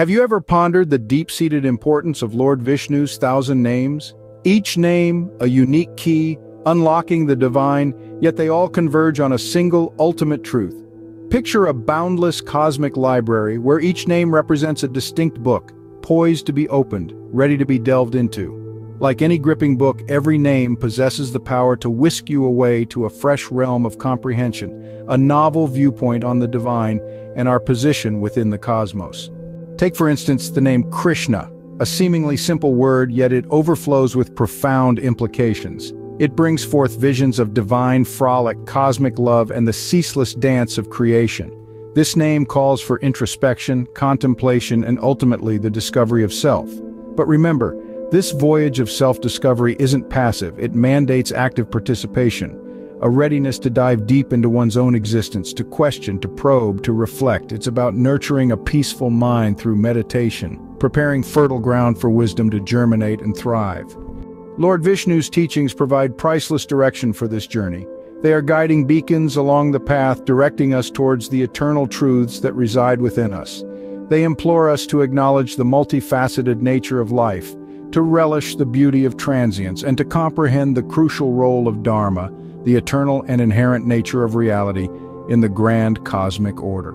Have you ever pondered the deep-seated importance of Lord Vishnu's thousand names? Each name, a unique key, unlocking the divine, yet they all converge on a single, ultimate truth. Picture a boundless cosmic library where each name represents a distinct book, poised to be opened, ready to be delved into. Like any gripping book, every name possesses the power to whisk you away to a fresh realm of comprehension, a novel viewpoint on the divine and our position within the cosmos. Take for instance the name Krishna, a seemingly simple word yet it overflows with profound implications. It brings forth visions of divine frolic, cosmic love, and the ceaseless dance of creation. This name calls for introspection, contemplation, and ultimately the discovery of self. But remember, this voyage of self-discovery isn't passive, it mandates active participation, a readiness to dive deep into one's own existence, to question, to probe, to reflect. It's about nurturing a peaceful mind through meditation, preparing fertile ground for wisdom to germinate and thrive. Lord Vishnu's teachings provide priceless direction for this journey. They are guiding beacons along the path, directing us towards the eternal truths that reside within us. They implore us to acknowledge the multifaceted nature of life, to relish the beauty of transience, and to comprehend the crucial role of Dharma, the eternal and inherent nature of reality, in the grand cosmic order.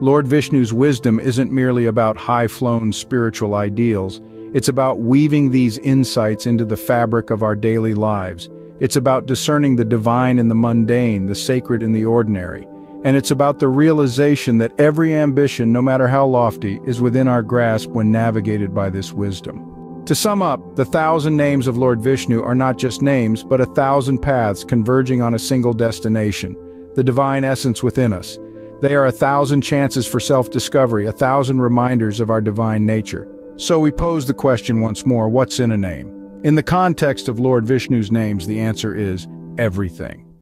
Lord Vishnu's wisdom isn't merely about high-flown spiritual ideals, it's about weaving these insights into the fabric of our daily lives. It's about discerning the divine in the mundane, the sacred in the ordinary. And it's about the realization that every ambition, no matter how lofty, is within our grasp when navigated by this wisdom. To sum up, the thousand names of Lord Vishnu are not just names, but a thousand paths converging on a single destination, the divine essence within us. They are a thousand chances for self-discovery, a thousand reminders of our divine nature. So we pose the question once more, what's in a name? In the context of Lord Vishnu's names, the answer is everything.